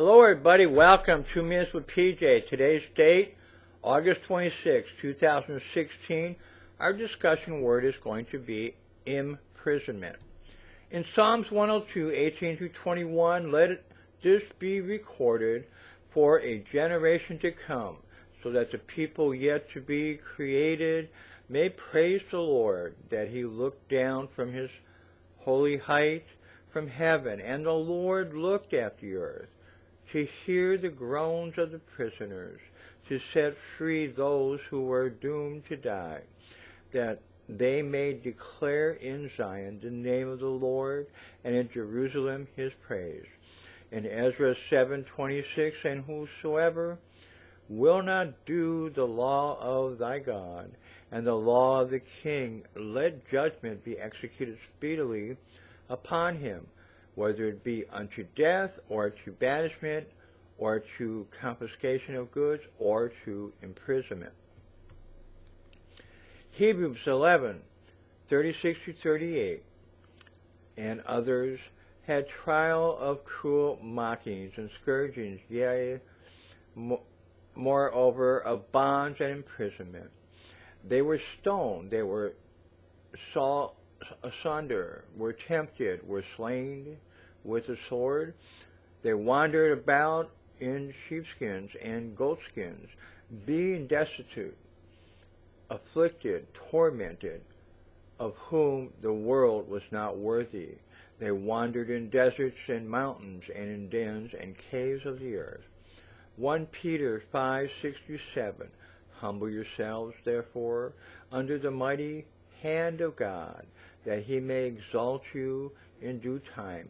Hello, everybody. Welcome. Two Minutes with PJ. Today's date, August 26, 2016. Our discussion word is going to be imprisonment. In Psalms 102, 18 through 21, let this be recorded for a generation to come, so that the people yet to be created may praise the Lord, that he looked down from his holy height from heaven, and the Lord looked at the earth to hear the groans of the prisoners, to set free those who were doomed to die, that they may declare in Zion the name of the Lord, and in Jerusalem his praise. In Ezra 7:26, and whosoever will not do the law of thy God and the law of the king, let judgment be executed speedily upon him, whether it be unto death, or to banishment, or to confiscation of goods, or to imprisonment. Hebrews 11, 36 to 38, and others had trial of cruel mockings and scourgings, yea, moreover of bonds and imprisonment. They were stoned, they were saw asunder, were tempted, were slain with the sword. They wandered about in sheepskins and goatskins, being destitute, afflicted, tormented, of whom the world was not worthy. They wandered in deserts and mountains and in dens and caves of the earth. 1 Peter 5, 6 7. Humble yourselves, therefore, under the mighty hand of God, that he may exalt you in due time,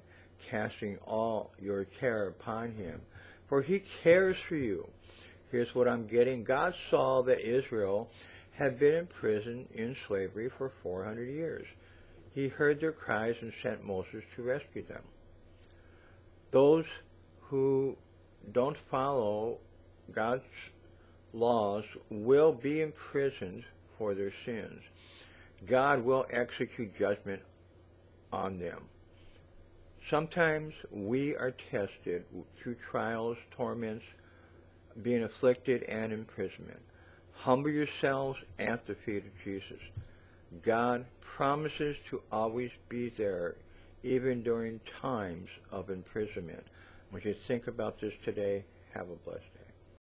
casting all your care upon him. For he cares for you. Here's what I'm getting. God saw that Israel had been in prison in slavery for 400 years. He heard their cries and sent Moses to rescue them. Those who don't follow God's laws will be imprisoned for their sins. God will execute judgment on them. Sometimes we are tested through trials, torments, being afflicted, and imprisonment. Humble yourselves at the feet of Jesus. God promises to always be there, even during times of imprisonment. When you think about this today, have a blessed day.